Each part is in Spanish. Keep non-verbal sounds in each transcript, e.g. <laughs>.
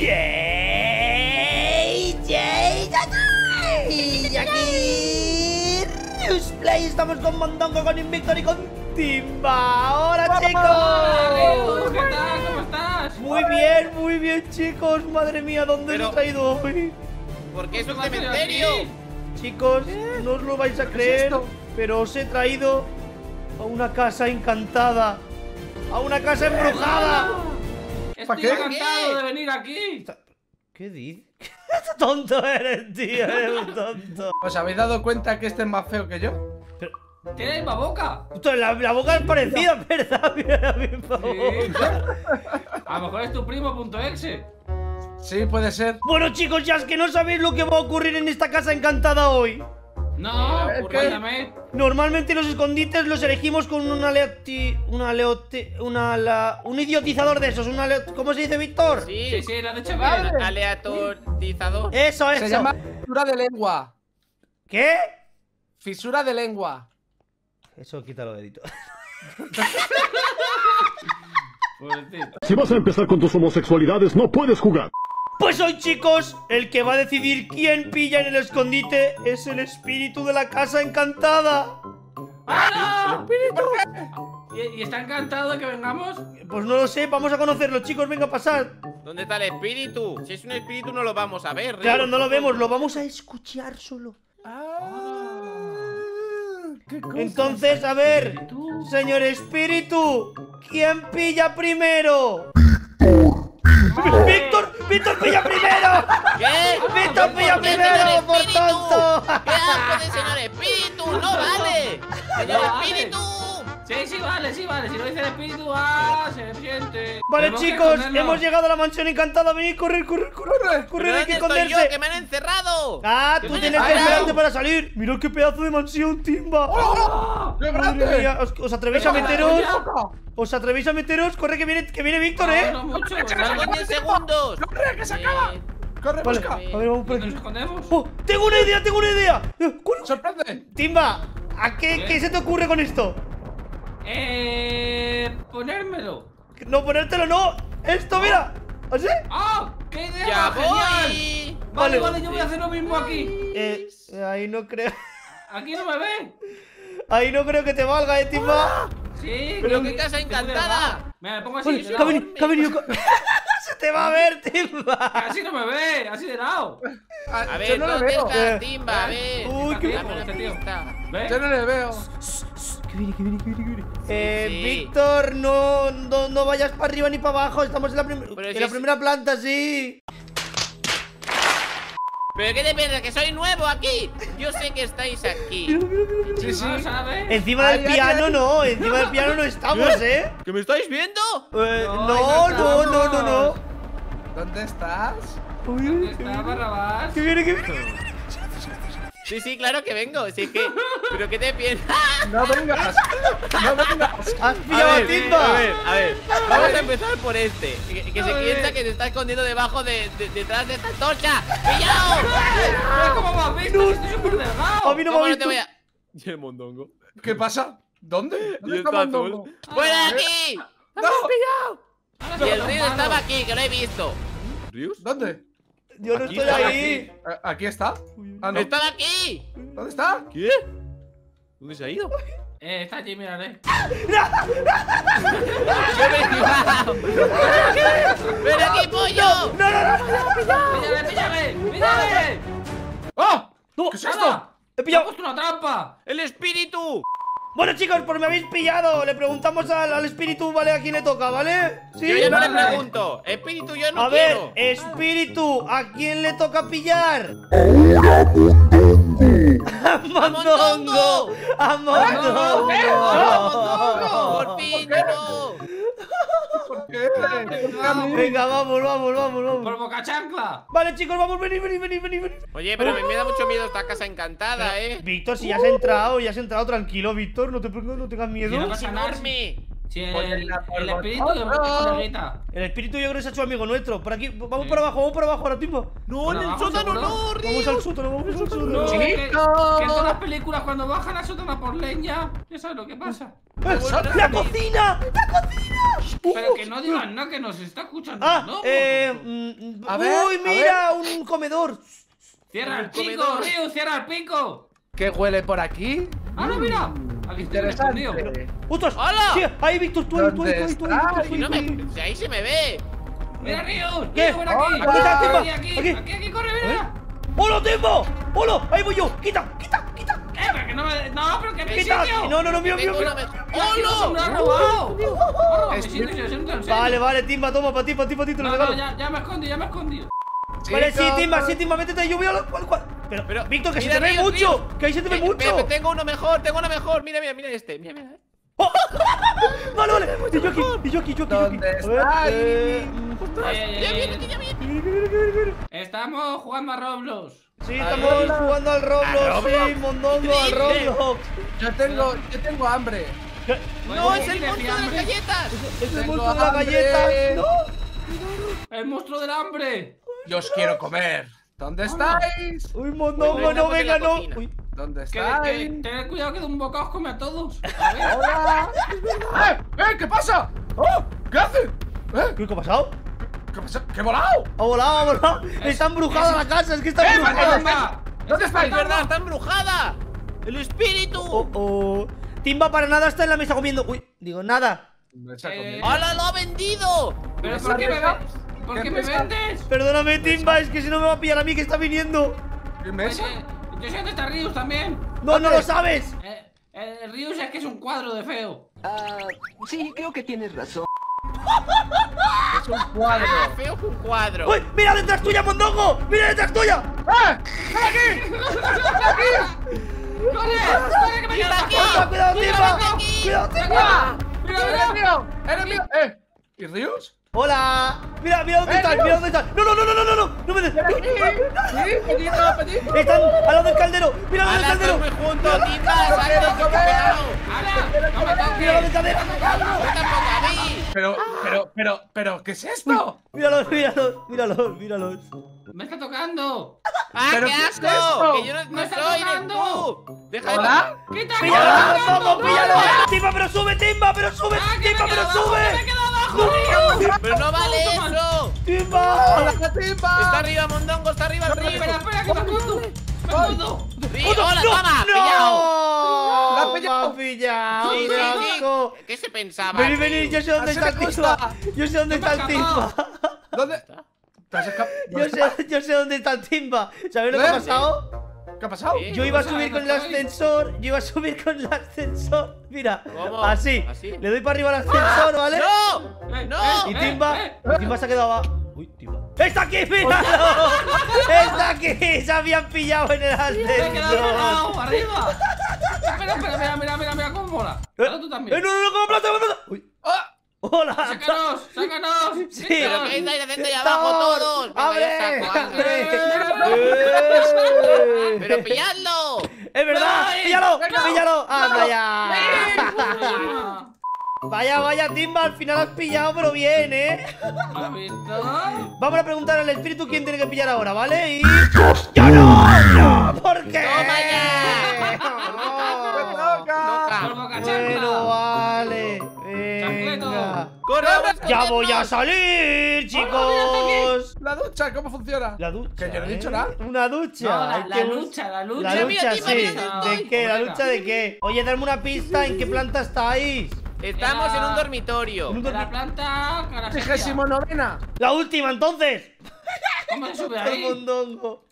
¡Yay! ¡Yay! ¡Yay! Y aquí... Newsplay, estamos con Mondongo, con Invictor y con Timba. ¡Hola, ¡Hola! chicos! ¿Qué tal? ¿Cómo estás? Muy bien, muy bien, chicos. Madre mía, ¿dónde Pero- os he traído hoy? Porque es un ¿Cómo has venido cementerio. Chicos, no os lo vais a es creer, esto? pero os he traído a una casa encantada. A una casa embrujada. Estoy qué? encantado de venir aquí. ¿Qué dices? <laughs> ¿Qué tonto eres, tío? Eres un tonto. ¿Os habéis dado cuenta que este es más feo que yo? Pero, Tiene la misma boca. la, la boca es parecida, ¿verdad? <laughs> Mira la misma Sí. boca. A lo mejor es tu primo punto exe. Sí, puede ser. Bueno, chicos, ya es que no sabéis lo que va a ocurrir en esta casa encantada hoy. No, Eh. Normalmente los escondites los elegimos con un aleati... Un aleote... Una... la- un idiotizador de esos, un aleo... ¿Cómo se dice, Víctor? Sí, Sí, sí, lo has dicho bien. Eso, eso. Se llama fisura de lengua. ¿Qué? Fisura de lengua. Eso quítalo, Edito. <laughs> Pobrecito. Si vas a empezar con tus homosexualidades, no puedes jugar. Pues hoy, chicos, el que va a decidir quién pilla en el escondite es el espíritu de la casa encantada. ¡Ah, no! ¿Y, y está encantado de que vengamos? Pues no lo sé, vamos a conocerlo, chicos, venga a pasar. ¿Dónde está el espíritu? Si es un espíritu no lo vamos a ver. Río. Claro, no lo vemos, lo vamos a escuchar solo. ¿Qué cosa? Entonces, a ver, Espíritu. señor espíritu, ¿quién pilla primero? ¡Víctor! ¡Víctor pilla primero! ¿Qué? ¡Víctor pilla ¿Por qué, primero, por espíritu? tonto! ¿Qué asco de señor espíritu? ¡No vale! ¡Señor No vale. espíritu! Sí, sí, vale, sí, vale. Si lo dice el espíritu, ah, se siente. Vale, chicos, hemos llegado a la mansión encantada. Venid, correr, correr, correr, correr, ¿Pero hay que estoy yo? esconderse. ¡Que me han encerrado! Ah, ¿Qué tú tienes que esperarte para salir. Mira qué pedazo de mansión, Timba. ¡Ah! ¿Os, os atrevéis a meteros? ¿Os atrevéis a meteros? Corre que viene, que viene Víctor, ¿eh? no mucho. ¡Salgo en 10 segundos! ¡Corre, que se acaba! Eh, ¡Corre, Vale, busca! a ver, vamos por ¿Dónde aquí. nos escondemos? ¡Oh! ¡Tengo una idea, tengo una idea! Eh, ¿cuál- ¡Sorprende! Timba, ¿a qué, ¿Qué? se te ocurre con esto? Eh. Ponérmelo. No ponértelo, no. Esto, mira. ¿Así? ¡Ah! ¡Qué idea! ¡Ya ¡Genial! voy! Vale, Vale. vale, yo voy a hacer lo mismo aquí. Eh, ahí no creo. Aquí no me ven. <laughs> Ahí no creo que te valga, eh, Timba. Sí, Pero qué que- casa encantada. Mira, me pongo así. <laughs> <laughs> Se te va a ver, Timba. Así no me ve, así de lado. A yo ver, no le ¿dónde veo. está Eh. Timba? A ver. Uy, qué- tío. Yo no le veo. Que viene, que viene, que viene, que viene. Eh, sí. Víctor, no, no, no vayas para arriba ni para abajo. Estamos en la, prim- en si la es- primera planta, sí. ¿Pero qué te piensas? ¿Que soy nuevo aquí? Yo sé que estáis aquí. <laughs> Sí, sí. No sabes. Encima del Ay, piano ay. no, encima del piano no estamos, ¿eh? ¿Que me estáis viendo? Eh, No, no, no, no no, no, no. estamos. ¿Dónde estás? Uy, ¿Dónde está viene, Barrabás? que viene, que viene, que viene. Sí, sí, claro que vengo. Sí, que... ¿Pero qué te piensas? ¡No vengas! ¡No vengas! Has <laughs> pillado a a Timba. ver, a ver. Vamos a empezar por este. Que, que A se ver. piensa que se está escondiendo debajo de, de- detrás de esta antorcha. ¡Pillao! <laughs> Cómo me has visto, estoy súper delgado. A mí no me ¿Cómo ha no te visto. voy a...? Y el mondongo. ¿Qué pasa? ¿Dónde? ¿Dónde está está. Mondongo? ¡Fuera de aquí! ¡No! Y el río estaba aquí, que lo he visto. ¿Rius? ¿Dónde? Yo no Aquí estoy está, ahí. Eh, ¿Aquí está? Ah, no. ¡Estaba aquí! ¿Dónde está? ¿Qué? ¿Dónde se ha ido? Eh, está allí, mírale. ¡Yo me he! ¡Ven aquí, pollo! No, no, no. ¡Píllale, píllale! ¡Píllale! ¡Ah! No, ¿Qué es esto? He ¡Me ha pillado. puesto una trampa! ¡El espíritu! Bueno, chicos, pues me habéis pillado. Le preguntamos al, al espíritu, ¿vale? ¿A quién le toca, ¿vale? Sí. Yo ya no le pregunto. Espíritu, yo no A ver, quiero. espíritu, ¿a quién le toca pillar? ¡A <laughs> Mondongo! ¡A fin, yo no! ¿Por? ¿Por qué? Venga, vamos, vamos, vamos, ¡Por vamos. boca chancla! Vale, chicos, vamos, venid, venid, venid, venid. Oye, pero me, me da mucho miedo esta casa encantada, ¿eh? Víctor, si ya has entrado, ya has entrado, tranquilo, Víctor, no te preocupes, no tengas miedo. No Es enorme. Si el, por el espíritu de vosotros. coleguita. El espíritu yo creo que es a su amigo nuestro. Por aquí, vamos por abajo, vamos por abajo ahora, Timba. No, Bueno, en el vamos, sótano no, Vamos Río. al sótano, vamos al No, sótano. Sí. que, que en ¡Chico! todas las películas cuando bajan a sótano por leña, ya sabes lo que pasa. ¡Eh, ¡La cocina! ¡La cocina! Pero que no digan nada, que nos está escuchando. Ah, ¿no? eh. mm, A ver, ¡Uy, a mira! Un comedor. Cierra el el pico, comedor. Río, cierra el pico. ¿Qué huele por aquí? Ah, no, mira. Escondido. Interesante. ¡Ostras! ¡Hola! Sí, ahí, Víctor, tú ahí, tú ahí, tú ahí, tú ahí, ¿Dónde tú ahí, Y no tú ahí. me... Si ahí se me ve. Mira, Río. ¿Qué? Río, ven aquí. Aquí está, Timba, Aquí, aquí, aquí. aquí, aquí, corre, mira. ¡Hola, Timba! ¡Hola! ¡Ahí voy yo! ¡Quita, quita, no me. No, pero que me sitio. No, no, no, mío, mío. ¡Oh, no! ¡Oh, en serio. Vale, vale, Timba, toma, para ti, para ti, para ti, te lo No, no, regalo. ya, ya me escondi, ya me escondi. Vale, sí. Timba, sí, Timba, métete, yo voy a los... Pero, Pero, Víctor, que se te ve mucho, que ahí se te ve mucho. Tengo uno mejor, tengo uno mejor. Mira, mira, mira este. Mira, mira. <laughs> Vale, vale, y yo aquí, y yo aquí, yo aquí. ¿Dónde está? eh, Eh, Ya viene, ya viene. Estamos jugando a Roblox. Sí, estamos jugando al Roblox, sí, mondongo, al. Roblox. Yo tengo, yo tengo hambre. ¿Qué? No, es el monstruo de las galletas. Es el monstruo de las galletas. No. El monstruo del hambre. Yo os quiero comer. ¿Dónde estáis? Uy, mondongo, Pues no, venga, no. Uy, ¿Dónde estáis? tened cuidado que de un bocado os come a todos. A ver. ¡Hola! <laughs> ¡Eh! ¡Eh! ¿Qué pasa? ¡Oh! ¿Qué hace? ¿Eh? ¿Qué ha pasado? ¿Qué pasa? ¡Qué volado! Ha volado, ha volado. Está embrujada la casa, es que está ¡Eh, embrujada. Timba. ¿Dónde Es estáis? verdad, está embrujada. El espíritu. Oh, oh. Timba para nada está en la mesa comiendo. Uy, digo, nada. Eh. ¡Hola, lo ha vendido! ¿Pero ¿Qué por qué me pesca? ves? ¿Por ¿Qué qué me pesca? vendes? Perdóname, Timba, es que si no me va a pillar a mí que está viniendo. ¿Qué mesa? Oye, Yo sé dónde está Rius también. No, no lo sabes. Eh, eh, Rius es que es un cuadro de feo. Ah, sí, creo que tienes razón. Es un cuadro. Ah, feo que un cuadro. Uy, mira detrás tuya, mondongo. Mira detrás tuya. ¡Eh! ¡Ven aquí! ¡Corre! ¡Corre que me aquí! Cuidado, Timba. aquí! Cuidado. ¡Mira, ¡Eres mira! mío! ¡Eres mío! ¡Eh! ¿Y Rius? Hola. Mira, mira dónde Eh, están, mira dónde están. No, no, no, no, no, no, no. Me des. ¡Ven aquí! Están al lado del caldero. Mira al lado del ¡Hala, caldero. muy juntos, aquí, pegado! ¡Hala! ¡No me Mira toques! caldero. ¡No tampoco a mí! Pero, pero, pero, pero, ¿qué es esto? Míralos, míralos, míralos, míralos. ¡Me está tocando! ¡Ah, ¿Pero qué qué asco! ¡Que yo no, ¡Me no está soy, tú! ¡Deja de ¿Hola? ¡Quita! ¡Píllalo, ¡Quita! mondongo, píllalo! ¡Timba, pero sube, Timba, pero sube! ¡Ah, ¡Timba, pero sube! ¡Pero no vale eso! ¡Timba! ¡Hola, Timba! ¡Está arriba, Mondongo! ¡Está arriba río! Espera, espera, que me escondo. ¡Me! ¡Río! ¡Hola, toma! ¡Pillado! ¡No! ¡La ha pillado! ¡Me ha pillado! Sí, ¡Qué sí, sí. ¿Qué se pensaba? Vení, vení, yo sé dónde está el. Timba. Yo sé dónde está el. Timba. ¿Dónde? ¿Te has escapado? Yo sé, yo sé dónde está el Timba. ¿Sabes lo que ha ¿Eh? pasado? ¿Qué ha pasado? Yo iba a ¿Cómo subir con el ascensor. Yo iba a subir con el ascensor. Mira, ¿Cómo? así. ¿Así? Le doy para arriba al ascensor, ¿vale? ¡No! Eh, ¡No! Y eh, Timba, eh. y Timba se ha quedado abajo. Uy, Timba. ¡Está aquí, míralo! ¡Está aquí! Se habían pillado en el Me he quedado ascensor. pegado arriba. Espera, espera, mira, mira, mira, mira cómo mola. Ahora tú ¡Eh, también. no, no, no! ¡Como plata, como plata! Uy. ¡Ah! ¡Hola! ¡Sácanos! ¡Sácanos! Sí. ¿Pero qué estáis haciendo ahí abajo todos? ¡Abre! ya anda. ¡Eh! ¡Pero pilladlo! ¡Es verdad! ¡Píllalo! ¡Píllalo! ¡Anda ya! Ah, Vaya, vaya, Timba, al final has pillado, pero bien, ¿eh? Vamos a preguntar al espíritu quién tiene que pillar ahora, ¿vale? Y... ¡Yo no! ¿Por qué? ¡Toma ya! <laughs> Bueno, vale. Venga. ¡Corre, ¡Ya voy a salir, chicos! La ducha, ¿cómo funciona? La ducha. Que yo no he dicho ¿eh? nada. Una ducha. No, la, la lucha, la lucha. La ducha, sí. ¿De qué? ¿La lucha de qué? Oye, darme una pista. ¿En qué planta estáis? Estamos en un dormitorio. En la planta. Vigésimo novena. La última, entonces. <laughs> ¿Cómo se sube ahí? mondongo.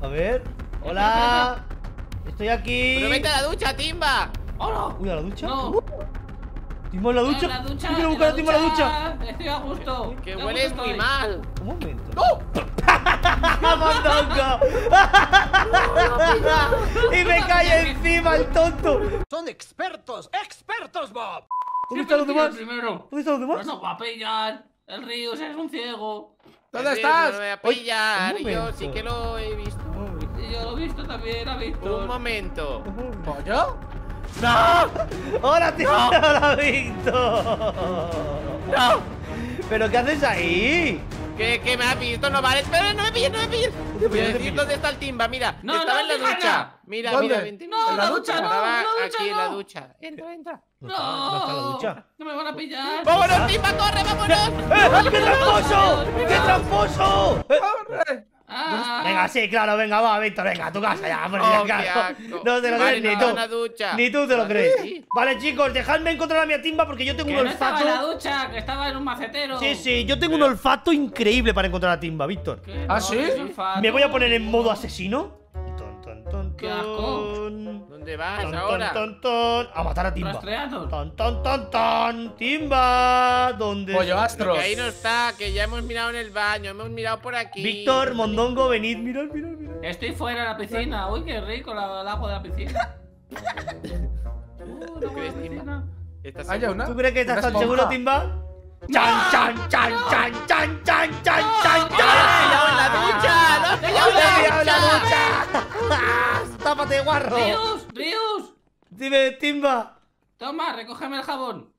A ver. Hola. Estoy aquí. ¡Pero vete a la ducha, Timba! ¡Hola! Uy, ¿a la ducha? No. Uh, ¿Timba en la ducha? En la ducha. Quiero en buscar a Timba en la ducha. <laughs> Estoy a gusto. ¡Que Qué hueles muy mal! Un momento. ¡No! <laughs> ¡Mondongo! <laughs> y me cae encima el tonto. Son expertos, expertos, Bob. ¿Dónde están los demás? Primero. ¿Dónde están los demás? No va a pillar. El río es un ciego. ¿Dónde estás? No me voy a pillar, yo sí que lo he visto. Yo lo he visto también, ha visto. Un momento. ¿Pollo? ¡No! ¡Hola, tío! <laughs> ¡Hola, Víctor! ¡No! ¿Pero qué haces ahí? ¿Qué, qué me has visto? No vale, espera, no me pilles, no me pilles. Te voy a decir dónde está el timba, mira. No, Estaba no, en la ducha. Mira, ¿Dónde? mira. No, ¿En la la ducha? no, Estaba la ducha aquí en la no. ducha. Entra, entra. ¿No está- no está en la ducha? No me van a pillar. ¡Vámonos, timba, corre, vámonos! <laughs> ¡Eh! ¡Qué tramposo! ¡Qué tramposo! ¡Corre! Ah. Venga, sí, claro, venga, va, Víctor, venga, a tu casa ya, por Oh. No te lo Vale, crees ni no, tú. una ducha. Ni tú te lo crees. sí. Vale, chicos, dejadme encontrar a mi timba porque yo tengo Que un no estaba en la olfato. ducha, que estaba en un macetero. Sí, sí, yo tengo un olfato increíble para encontrar a Timba, Víctor. ¿Qué? ¿Ah, No, sí? olfato. Me voy a poner en modo asesino. Qué asco. ¿Dónde vas Ton, ahora? ton, ton, ton. A matar a Timba. Ton, ton, ton, ton. Timba. ¿Dónde? Pollo está? astros. Que ahí no está, que ya hemos mirado en el baño, hemos mirado por aquí. Víctor, Mondongo, venid, mirad, mirad, mirad. Estoy fuera de la piscina. Uy, qué rico la- el agua de la piscina. <laughs> Uh, de crees. ¿Tú crees que estás tan seguro, Timba? ¡Chan, chan, chan, chan, chan, chan, chan, chan, ¡Lo has pillado en la ducha! ¡Lo has pillado en ¡Te he la ducha! ¡Tápate, guarro! ¡Rius! ¡Rius! Dime, Timba. Toma, recógeme el jabón.